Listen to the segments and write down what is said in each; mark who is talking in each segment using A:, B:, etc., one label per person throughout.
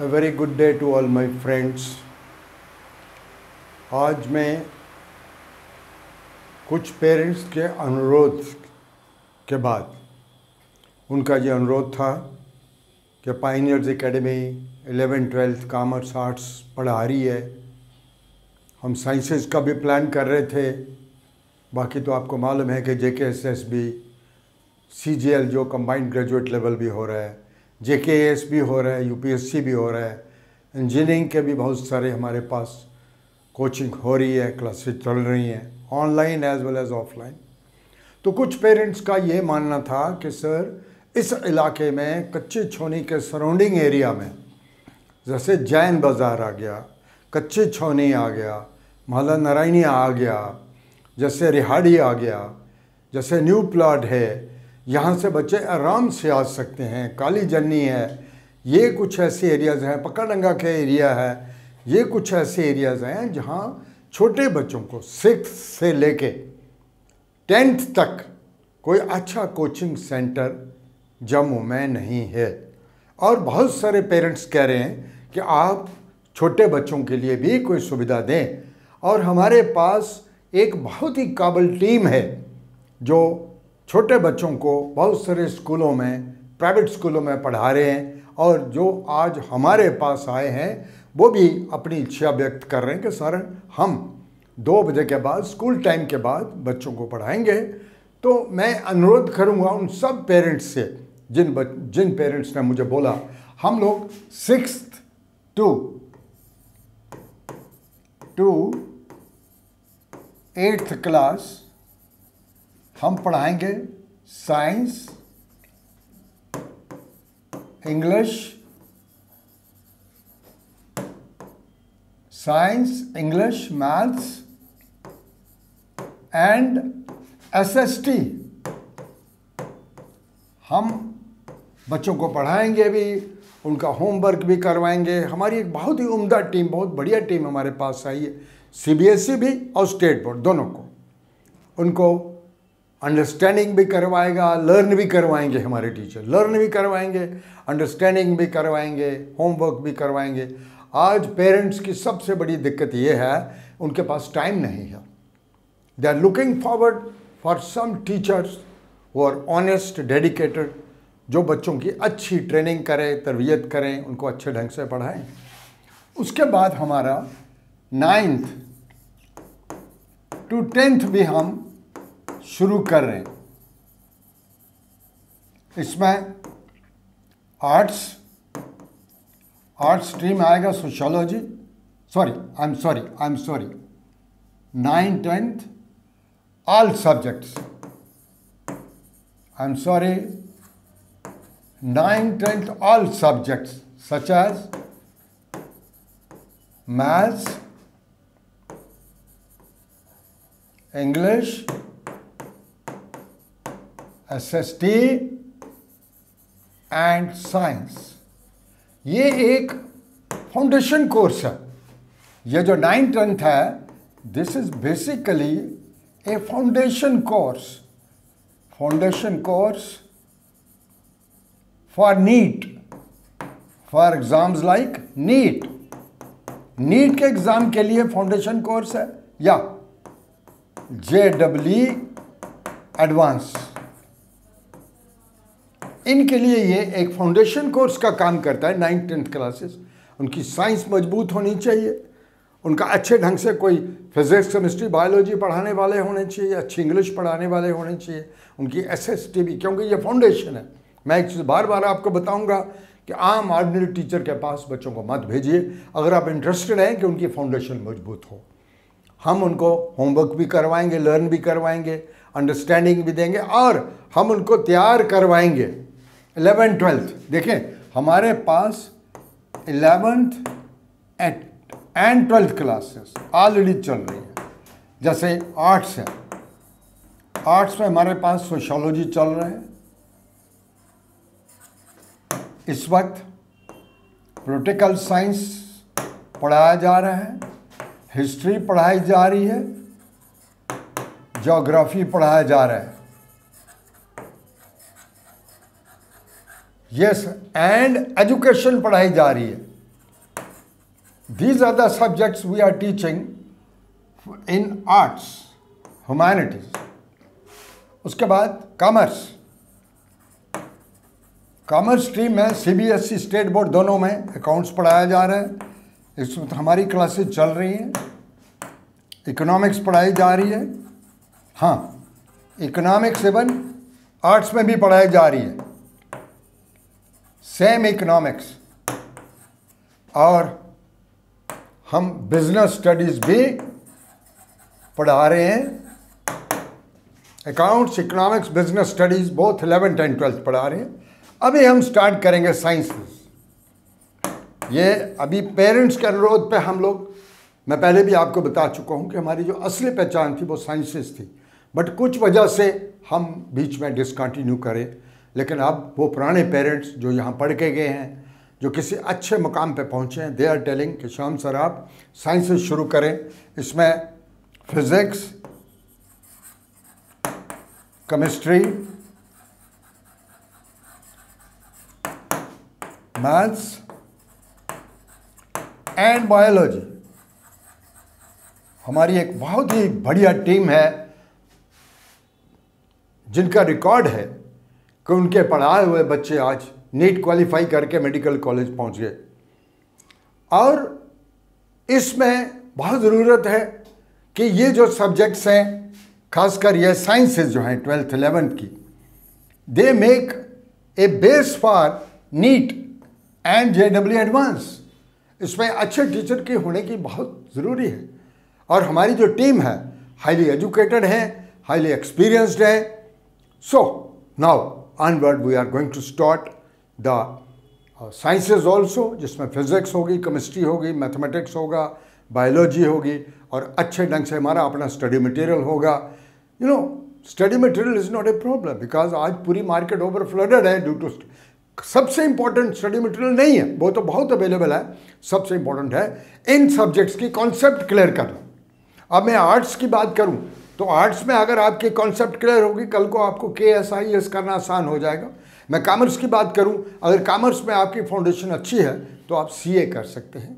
A: A very good day to all my friends. आज मैं कुछ पेरेंट्स के अनुरोध के बाद, उनका ये अनुरोध था कि pioneers academy eleven twelfth commerce arts पढ़ा रही है। हम साइंसेस का भी प्लान कर रहे थे। बाकी तो आपको मालूम है कि J K S S B C G L जो कम्बाइंड ग्रेजुएट लेवल भी हो रहा है। जे के एस भी हो रहा है यू पी एस सी भी हो रहा है। इंजीनियरिंग के भी बहुत सारे हमारे पास कोचिंग हो रही है क्लासेस चल रही हैं online as well as offline तो कुछ पेरेंट्स का ये मानना था कि, सर, इस इलाके में कच्चे छोनी के सराउंडिंग एरिया में जैसे जैन बाज़ार आ गया, कच्चे छोनी आ गया माला नारायणी आ गया, जैसे रिहाड़ी आ गया, जैसे न्यू प्लाट है यहाँ से बच्चे आराम से आ सकते हैं। काली जन्नी है। ये कुछ ऐसे एरियाज़ हैं। पकड़ंगा के एरिया है। ये कुछ ऐसे एरियाज़ हैं जहाँ छोटे बच्चों को सिक्स से लेके टेंथ तक कोई अच्छा कोचिंग सेंटर जम्मू में नहीं है। और बहुत सारे पेरेंट्स कह रहे हैं कि आप छोटे बच्चों के लिए भी कोई सुविधा दें। और हमारे पास एक बहुत ही काबिल टीम है जो छोटे बच्चों को बहुत सारे स्कूलों में प्राइवेट स्कूलों में पढ़ा रहे हैं और जो आज हमारे पास आए हैं वो भी अपनी इच्छा व्यक्त कर रहे हैं कि सर हम दो बजे के बाद स्कूल टाइम के बाद बच्चों को पढ़ाएँगे। तो मैं अनुरोध करूँगा उन सब पेरेंट्स से जिन बच, जिन पेरेंट्स ने मुझे बोला हम लोग six to to eighth class हम पढ़ाएँगे science, English science, English, maths, and SST. हम बच्चों को पढ़ाएँगे भी, उनका होमवर्क भी करवाएँगे। हमारी एक बहुत ही उम्दा टीम, बहुत बढ़िया टीम हमारे पास आई है, सीबीएसई भी और स्टेट बोर्ड, दोनों को। उनको अंडरस्टैंडिंग भी करवाएगा लर्न भी करवाएँगे हमारे टीचर लर्न भी करवाएँगे अंडरस्टैंडिंग भी करवाएँगे होमवर्क भी करवाएँगे। आज पेरेंट्स की सबसे बड़ी दिक्कत ये है, उनके पास टाइम नहीं है। They are looking forward for some teachers वो आर ऑनेस्ट डेडिकेटेड जो बच्चों की अच्छी ट्रेनिंग करें, तरबियत करें, उनको अच्छे ढंग से पढ़ाएँ। उसके बाद हमारा नाइन्थ टू टेंथ भी हम शुरू कर रहे हैं। इसमें आर्ट्स आर्ट्स स्ट्रीम आएगा sociology sorry I am sorry I am sorry nine tenth all subjects I am sorry nine tenth all subjects such as maths English SST and science ये एक फाउंडेशन कोर्स है। ये जो नाइन टेंथ है this is basically a foundation course foundation course for NEET for exams like NEET NEET के exam के लिए फाउंडेशन कोर्स है। या जे डब्ल्यू एडवांस इनके लिए ये एक फाउंडेशन कोर्स का काम करता है नाइन्थ टेंथ क्लासेस उनकी साइंस मज़बूत होनी चाहिए। उनका अच्छे ढंग से कोई फिजिक्स केमिस्ट्री बायोलॉजी पढ़ाने वाले होने चाहिए, अच्छी इंग्लिश पढ़ाने वाले होने चाहिए। उनकी एस एस टी भी क्योंकि ये फाउंडेशन है। मैं एक चीज़ बार बार आपको बताऊँगा कि आम ऑर्डिनरी टीचर के पास बच्चों को मत भेजिए। अगर आप इंटरेस्टेड हैं कि उनकी फाउंडेशन मज़बूत हो, हम उनको होमवर्क भी करवाएँगे लर्न भी करवाएँगे अंडरस्टैंडिंग भी देंगे, और हम उनको तैयार करवाएँगे। Eleven twelfth. देखें, हमारे पास eleventh and twelfth classes already चल रही है। जैसे आर्ट्स है। आर्ट्स में हमारे पास सोशोलॉजी चल रहा है। इस वक्त पोलिटिकल साइंस पढ़ाया जा रहा है। हिस्ट्री पढ़ाई जा रही है। जोग्राफी पढ़ाया जा रहा है। यस एंड एजुकेशन पढ़ाई जा रही है these are the subjects we are teaching in arts, humanities. उसके बाद कॉमर्स कॉमर्स स्ट्रीम में सीबीएसई स्टेट बोर्ड दोनों में अकाउंट्स पढ़ाया जा रहा है इस वक्त हमारी क्लासेस चल रही हैं इकोनॉमिक्स पढ़ाई जा रही है हाँ इकोनॉमिक्स इवन आर्ट्स में भी पढ़ाई जा रही है सेम इकोनॉमिक्स और हम बिज़नेस स्टडीज़ भी पढ़ा रहे हैं। Accounts economics business studies both eleventh and twelfth पढ़ा रहे हैं। अभी हम स्टार्ट करेंगे साइंस ये अभी पेरेंट्स के अनुरोध पे हम लोग, मैं पहले भी आपको बता चुका हूँ कि हमारी जो असली पहचान थी वो साइंसेस थी। बट कुछ वजह से हम बीच में डिसकंटिन्यू करें। लेकिन अब वो पुराने पेरेंट्स जो यहाँ पढ़ के गए हैं, जो किसी अच्छे मुकाम पे पहुँचे हैं दे आर टेलिंग कि शाम सर आप साइंसेस शुरू करें। इसमें physics chemistry maths and biology हमारी एक बहुत ही बढ़िया टीम है, जिनका रिकॉर्ड है कि उनके पढ़ाए हुए बच्चे आज नीट क्वालिफाई करके मेडिकल कॉलेज पहुँच गए। और इसमें बहुत ज़रूरत है कि ये जो सब्जेक्ट्स हैं, खासकर ये साइंसेस जो हैं ट्वेल्थ इलेवेंथ की they make a base for NEET and J W advance इसमें अच्छे टीचर के होने की बहुत ज़रूरी है। और हमारी जो टीम है हाईली एजुकेटेड है हाईली एक्सपीरियंस्ड है। So now onward we are going to start the sciences also जिसमें फिजिक्स होगी केमिस्ट्री होगी मैथमेटिक्स होगा बायोलॉजी होगी, और अच्छे ढंग से हमारा अपना स्टडी मटेरियल होगा। You know study material is not a problem because आज पूरी मार्केट ओवर फ्लडेड है ड्यू टू सबसे इंपॉर्टेंट स्टडी मटेरियल नहीं है, वो तो बहुत अवेलेबल है, सबसे इंपॉर्टेंट है इन सब्जेक्ट्स की कॉन्सेप्ट क्लियर करना। अब मैं आर्ट्स की बात करूँ तो आर्ट्स में अगर आपकी कॉन्सेप्ट क्लियर होगी, कल को आपको के एस आई एस करना आसान हो जाएगा। मैं कॉमर्स की बात करूँ, अगर कॉमर्स में आपकी फाउंडेशन अच्छी है तो आप सी ए कर सकते हैं।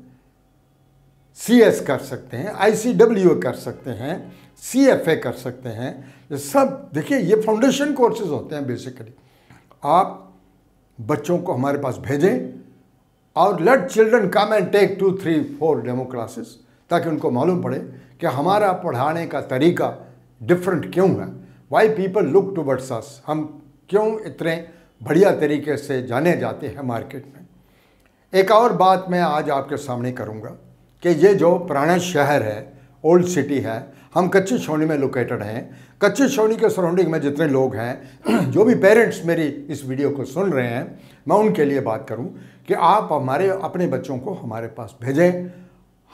A: सी एस कर सकते हैं आई सी डब्ल्यू ए कर सकते हैं सी एफ़ ए कर सकते हैं। ये सब, देखिए, ये फाउंडेशन कोर्सेज होते हैं बेसिकली आप बच्चों को हमारे पास भेजें और let children come and take two three four demo classes ताकि उनको मालूम पड़े कि हमारा पढ़ाने का तरीका डिफरेंट क्यों है? Why people look to us हम क्यों इतने बढ़िया तरीके से जाने जाते हैं मार्केट में? एक और बात मैं आज आपके सामने करूँगा कि ये जो पुराना शहर है ओल्ड सिटी है, हम कच्ची छोनी में लोकेटेड हैं। कच्ची छोनी के सराउंडिंग में जितने लोग हैं, जो भी पेरेंट्स मेरी इस वीडियो को सुन रहे हैं, मैं उनके लिए बात करूँ कि आप हमारे, अपने बच्चों को हमारे पास भेजें।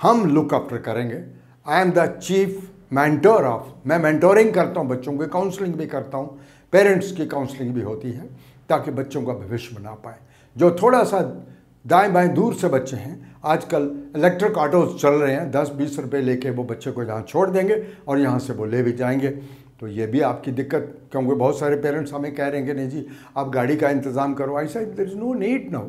A: हम लुक अफ्टर करेंगे। I am the chief mentor of मैं मैंटोरिंग करता हूँ, बच्चों की काउंसलिंग भी करता हूँ पेरेंट्स की काउंसलिंग भी होती है, ताकि बच्चों का भविष्य बना पाए। जो थोड़ा सा दाएँ बाएँ दूर से बच्चे हैं, आजकल इलेक्ट्रिक ऑटोज चल रहे हैं, दस बीस रुपए लेके वो बच्चे को यहाँ छोड़ देंगे और यहाँ से वो ले भी जाएँगे। तो ये भी आपकी दिक्कत, क्योंकि बहुत सारे पेरेंट्स हमें कह रहे हैं कि नहीं जी, आप गाड़ी का इंतज़ाम करो। ऐसा there is no need no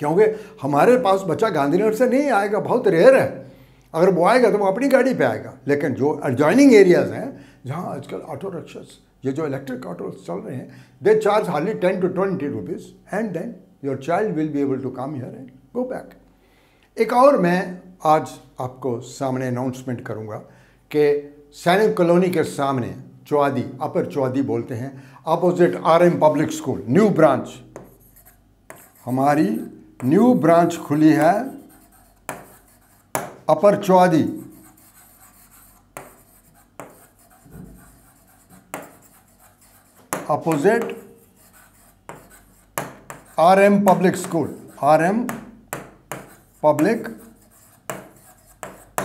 A: क्योंकि हमारे पास बच्चा गांधीनगर से नहीं आएगा, बहुत रेयर है। अगर वो आएगा तो वो अपनी गाड़ी पे आएगा। लेकिन जो एडजॉइनिंग एरियाज़ हैं, जहाँ आजकल ऑटो रिक्शास ये जो इलेक्ट्रिक ऑटो चल रहे हैं they charge hardly ten to twenty rupees and then your child will be able to come here and go back एक और मैं आज आपको सामने अनाउंसमेंट करूँगा कि सैनिक कॉलोनी के सामने चौदी अपर चौदी बोलते हैं opposite R M public school new branch हमारी न्यू ब्रांच खुली है upper Chaudi opposite R M public school. R M public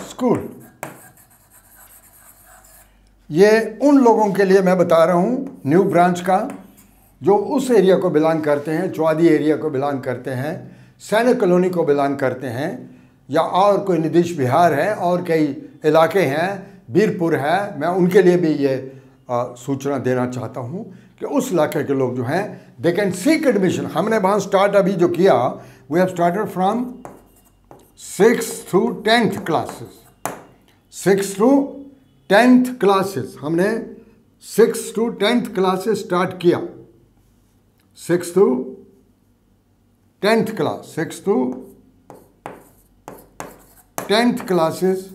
A: school. ये उन लोगों के लिए मैं बता रहा हूँ, न्यू ब्रांच का, जो उस एरिया को बिलोंग करते हैं चौदी एरिया को बिलोंग करते हैं सैनिक कॉलोनी को बिलोंग करते हैं या और कोई नीतीश बिहार है और कई इलाके हैं बीरपुर है, मैं उनके लिए भी ये सूचना देना चाहता हूँ कि उस इलाके के लोग जो हैं दे कैन सीक एडमिशन हमने वहाँ स्टार्ट अभी जो किया we have started from six to tenth classes six to tenth classes हमने six to tenth classes start किया. Six to tenth class six to tenth classes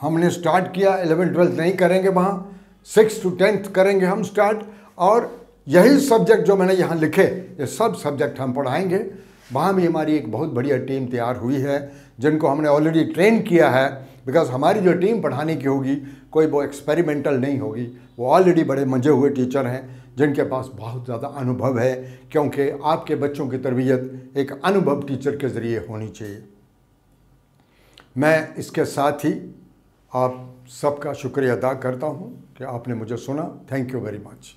A: हमने स्टार्ट किया eleven twelfth नहीं करेंगे वहाँ, सिक्स टू टेंथ करेंगे हम start. और यही सब्जेक्ट जो मैंने यहाँ लिखे, ये सब सब्जेक्ट हम पढ़ाएँगे। वहाँ भी हमारी एक बहुत बढ़िया टीम तैयार हुई है, जिनको हमने ऑलरेडी ट्रेन किया है बिकॉज़ हमारी जो टीम पढ़ाने की होगी, कोई वो एक्सपेरिमेंटल नहीं होगी। वो ऑलरेडी बड़े मज़े हुए टीचर हैं, जिनके पास बहुत ज़्यादा अनुभव है, क्योंकि आपके बच्चों की तरबियत एक अनुभव टीचर के ज़रिए होनी चाहिए। मैं इसके साथ ही आप सबका शुक्रिया अदा करता हूँ कि आपने मुझे सुना। Thank you very much